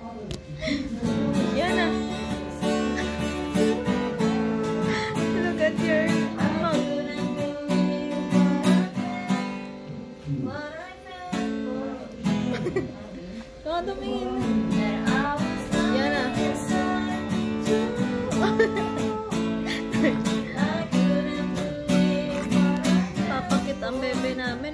Yan. Ah. Look at your ano. Kadamingin. Yan na. Papakit ang bebe namin.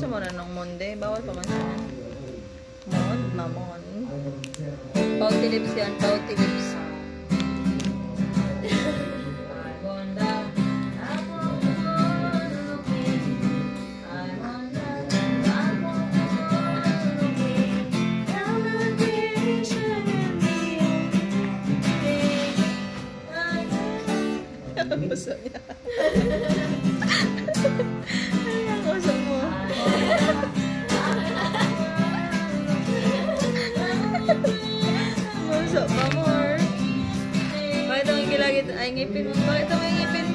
Gusto mo na ng Monday? Bawal pa man sa Mon, mamon. Pouty lips yan, pouty lips. Gusto niya. Gusto pa more. Bakit ang ngilagit? Ay, ngipin mo. Bakit ang ngipin